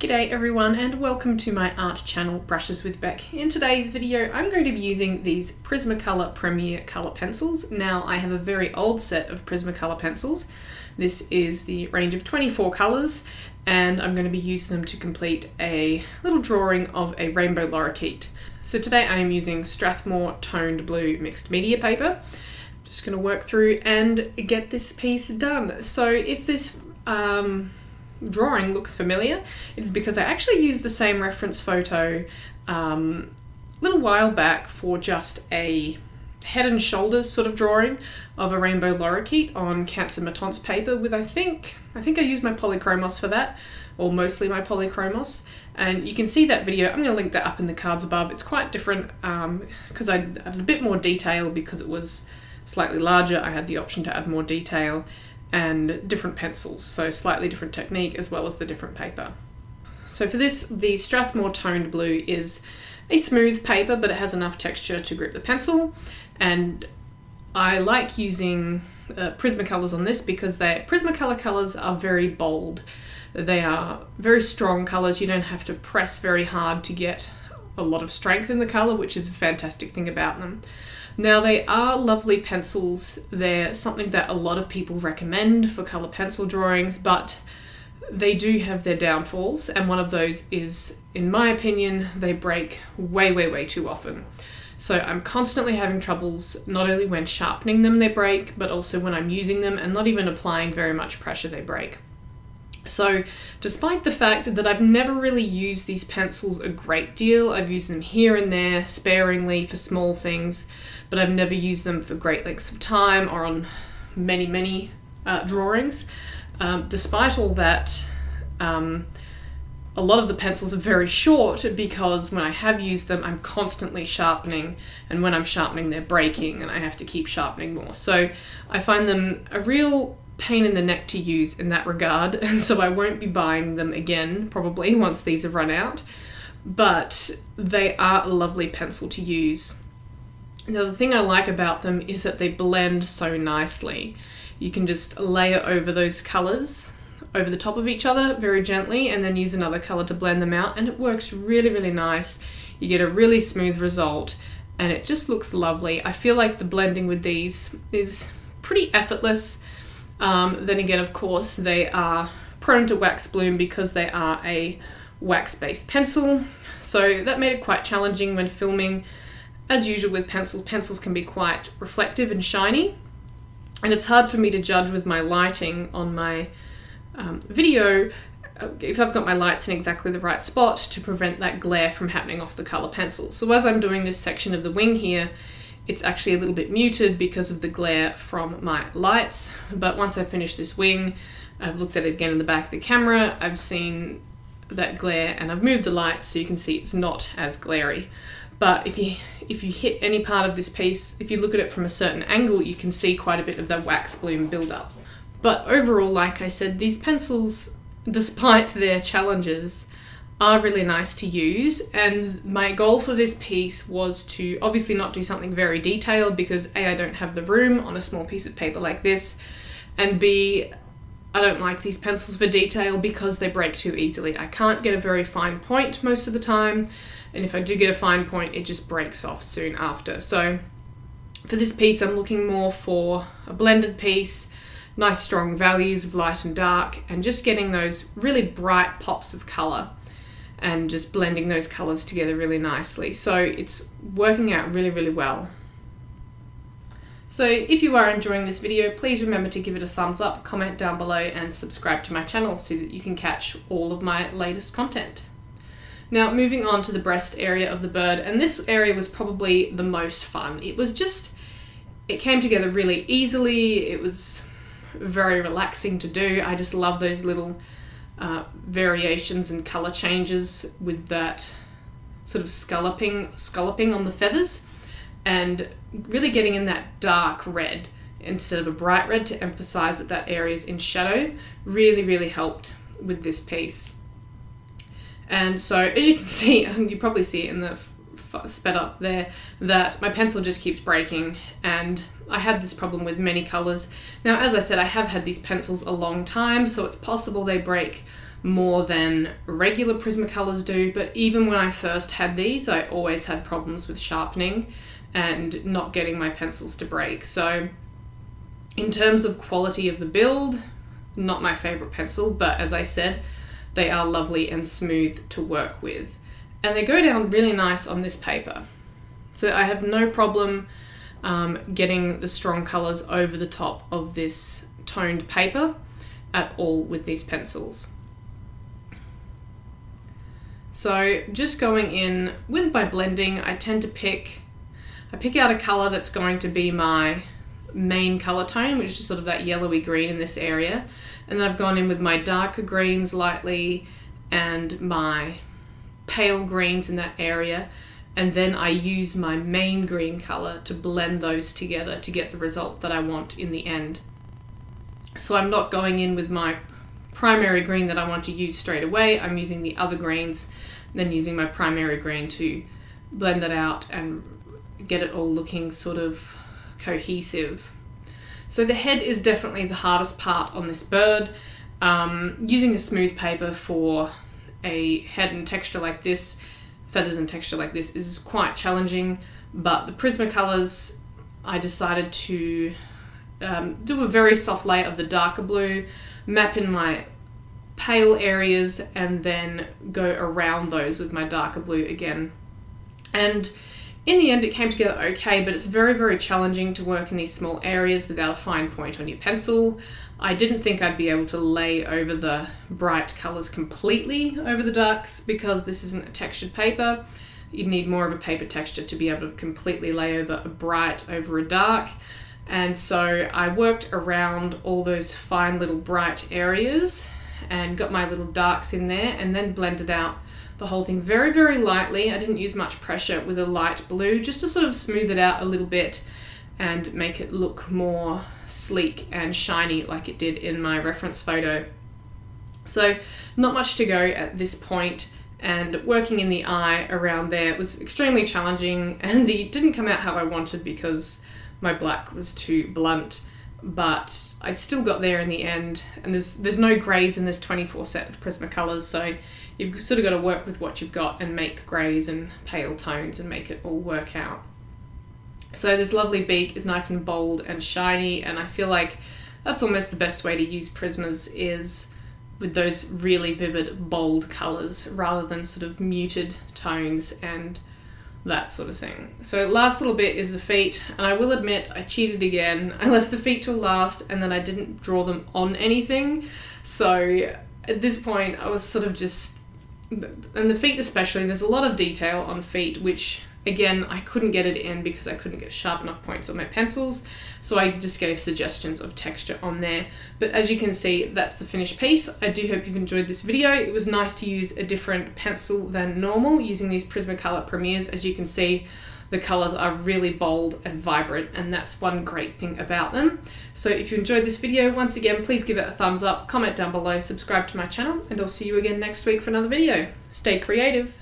G'day everyone and welcome to my art channel Brushes with Bec. In today's video I'm going to be using these Prismacolor Premier colour pencils. Now I have a very old set of Prismacolor pencils. This is the range of 24 colours and I'm going to be using them to complete a little drawing of a rainbow lorikeet. So today I am using Strathmore Toned Blue Mixed Media paper. Just going to work through and get this piece done. So if this um, drawing looks familiar, it is because I actually used the same reference photo um, a little while back for just a head and shoulders sort of drawing of a rainbow lorikeet on Canson Mi-Teintes paper with I think I think I used my polychromos for that or mostly my polychromos. And you can see that video. I'm going to link that up in the cards above. It's quite different because um, I had a bit more detail because it was slightly larger. I had the option to add more detail and different pencils, so slightly different technique as well as the different paper. So for this, the Strathmore Toned Blue is a smooth paper, but it has enough texture to grip the pencil, and I like using uh, Prismacolors on this because they Prismacolor colours are very bold. They are very strong colours. You don't have to press very hard to get a lot of strength in the colour, which is a fantastic thing about them. Now, they are lovely pencils. They're something that a lot of people recommend for colour pencil drawings, but they do have their downfalls, and one of those is, in my opinion, they break way, way, way too often. So I'm constantly having troubles, not only when sharpening them they break, but also when I'm using them and not even applying very much pressure they break. So, despite the fact that I've never really used these pencils a great deal, I've used them here and there sparingly for small things, but I've never used them for great lengths of time or on many, many uh, drawings. Um, despite all that, um, a lot of the pencils are very short because when I have used them, I'm constantly sharpening, and when I'm sharpening, they're breaking, and I have to keep sharpening more. So I find them a real pain in the neck to use in that regard, and so I won't be buying them again probably once these have run out. But they are a lovely pencil to use. Now, the thing I like about them is that they blend so nicely. You can just layer over those colours over the top of each other very gently and then use another colour to blend them out, and it works really, really nice. You get a really smooth result and it just looks lovely. I feel like the blending with these is pretty effortless um, then again, of course, they are prone to wax bloom because they are a wax-based pencil. So that made it quite challenging when filming. As usual with pencils, pencils can be quite reflective and shiny. And it's hard for me to judge with my lighting on my um, video uh, if I've got my lights in exactly the right spot to prevent that glare from happening off the colour pencils. So as I'm doing this section of the wing here, it's actually a little bit muted because of the glare from my lights, but once I finish this wing, I've looked at it again in the back of the camera, I've seen that glare and I've moved the lights so you can see it's not as glary. But if you if you hit any part of this piece, if you look at it from a certain angle, you can see quite a bit of the wax bloom buildup. But overall, like I said, these pencils, despite their challenges, are really nice to use. And my goal for this piece was to obviously not do something very detailed because A, I don't have the room on a small piece of paper like this, and B, I don't like these pencils for detail because they break too easily. I can't get a very fine point most of the time, and if I do get a fine point, it just breaks off soon after. So for this piece, I'm looking more for a blended piece, nice strong values of light and dark, and just getting those really bright pops of colour and just blending those colors together really nicely. So it's working out really, really well. So if you are enjoying this video, please remember to give it a thumbs up, comment down below and subscribe to my channel so that you can catch all of my latest content. Now moving on to the breast area of the bird, and this area was probably the most fun. It was just, it came together really easily, it was very relaxing to do. I just love those little uh, variations and color changes with that sort of scalloping, scalloping on the feathers and really getting in that dark red instead of a bright red to emphasize that that area is in shadow really, really helped with this piece. And so as you can see, you probably see it in the sped up there, that my pencil just keeps breaking and I had this problem with many colors. Now, as I said, I have had these pencils a long time, so it's possible they break more than regular Prismacolors do, but even when I first had these, I always had problems with sharpening and not getting my pencils to break. So in terms of quality of the build, not my favorite pencil, but as I said, they are lovely and smooth to work with. And they go down really nice on this paper. So I have no problem um, getting the strong colors over the top of this toned paper at all with these pencils. So just going in with my blending, I tend to pick, I pick out a color that's going to be my main color tone, which is sort of that yellowy green in this area. And then I've gone in with my darker greens lightly and my pale greens in that area. And then I use my main green color to blend those together to get the result that I want in the end. So I'm not going in with my primary green that I want to use straight away. I'm using the other greens, then using my primary green to blend that out and get it all looking sort of cohesive. So the head is definitely the hardest part on this bird. Um, using a smooth paper for a head and texture like this, feathers and texture like this is quite challenging, but the Prismacolors, I decided to um, do a very soft layer of the darker blue, map in my pale areas, and then go around those with my darker blue again. And in the end, it came together okay, but it's very, very challenging to work in these small areas without a fine point on your pencil. I didn't think I'd be able to lay over the bright colours completely over the darks because this isn't a textured paper. You'd need more of a paper texture to be able to completely lay over a bright over a dark. And so I worked around all those fine little bright areas and got my little darks in there and then blended out the whole thing very, very lightly. I didn't use much pressure with a light blue just to sort of smooth it out a little bit and make it look more sleek and shiny like it did in my reference photo. So not much to go at this point and working in the eye around there was extremely challenging and the didn't come out how I wanted because my black was too blunt, but I still got there in the end. And there's there's no greys in this 24 set of Prismacolors, so you've sort of got to work with what you've got and make greys and pale tones and make it all work out. So this lovely beak is nice and bold and shiny, and I feel like that's almost the best way to use Prismas is with those really vivid, bold colours rather than sort of muted tones and that sort of thing. So last little bit is the feet, and I will admit I cheated again. I left the feet till last, and then I didn't draw them on anything. So at this point, I was sort of just, and the feet especially, there's a lot of detail on feet, which Again, I couldn't get it in because I couldn't get sharp enough points on my pencils, so I just gave suggestions of texture on there. But as you can see, that's the finished piece. I do hope you've enjoyed this video. It was nice to use a different pencil than normal using these Prismacolor Premiers. As you can see, the colors are really bold and vibrant and that's one great thing about them. So if you enjoyed this video, once again, please give it a thumbs up, comment down below, subscribe to my channel, and I'll see you again next week for another video. Stay creative.